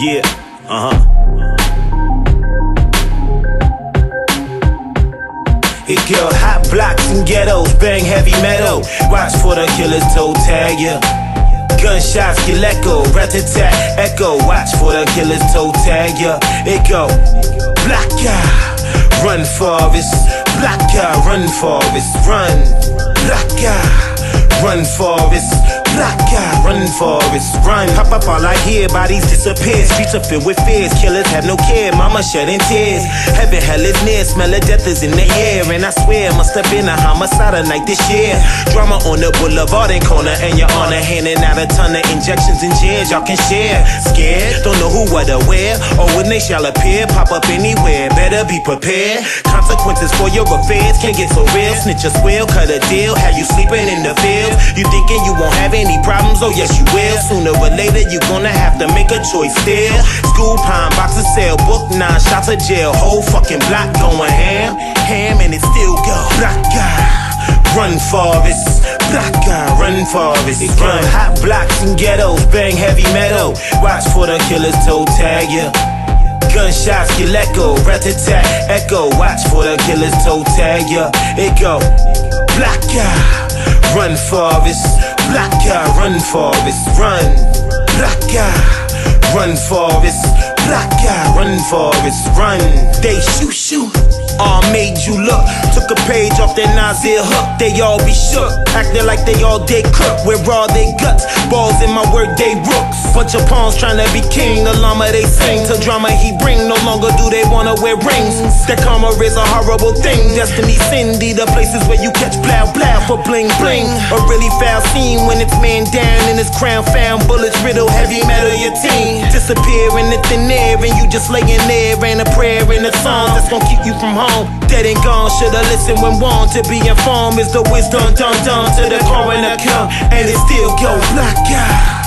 Yeah, uh huh. It kill hot blocks and ghettos, bang heavy metal. Watch for the killers toe tag ya. Gunshots kill echo, rat tat echo. Watch for the killers toe tag ya. It go black guy, run Forrest. Black guy, run Forrest, run. Black guy, run Forrest. Black guy, Forrest, run. Pop up all I hear, bodies disappear. Streets are filled with fears. Killers have no care. Mama shedding tears. Heaven, hell is near. Smell of death is in the air. And I swear, must have been a homicide a night this year. Drama on the boulevard and corner, and your honor handing out a ton of injections and cheers. Y'all can share. Scared, don't know who, what, or where. Oh, or when they shall appear. Pop up anywhere. Better be prepared. Consequences for your affairs can get so real. Snitch a cut a deal. Have you sleeping in the fields? You thinking you won't have any problems? Oh, yes, you will. Sooner or later, you gonna have to make a choice still. School pine, box of sale, book nine, shots of jail. Whole fucking block going ham, ham, and it still go. Black guy, run Forrest. Black guy, run Forrest. Run hot blocks and ghettos, bang heavy metal. Watch for the killers toe tag ya. Gunshots kill echo, rat tat echo. Watch for the killers toe tag ya. It go black run Forrest. Black guy, run Forrest, run. Black guy, run Forrest. Black guy, run Forrest, run. They shoot, shoot. All made you look. Took a page off that Nasir hook. They all be shook, acting like they all dead crook. Where all they guts, balls in my word, they rooks. Bunch of pawns trying to be king. The llama they sing. To drama he bring. No longer do they wanna wear rings. That karma is a horrible thing. Destiny Cindy, the places where you catch blow blow for bling bling. A really foul scene when it's man down and his crown found. Bullets riddle heavy metal your team. Disappear in the thin air and you just laying there. And a prayer and a song that's gonna keep you from home. Dead and gone, shoulda listened when warned. To be informed is the wisdom done done to the coroner come. And it still go black guy.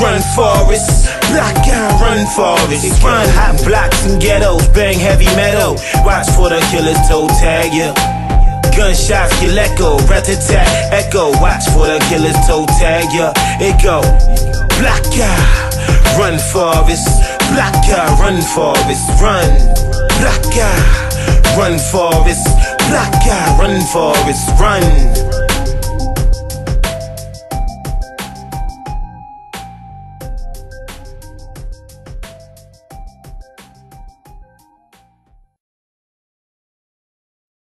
Run Forrest, black guy, run Forrest. Run hot blocks and ghettos, bang heavy metal. Watch for the killers toe tag ya. Gunshots kill echo, rat tat echo. Watch for the killers toe tag ya. It go black guy, run Forrest. Black guy, run Forrest, run. Black run Forrest. Black guy, run Forrest, run.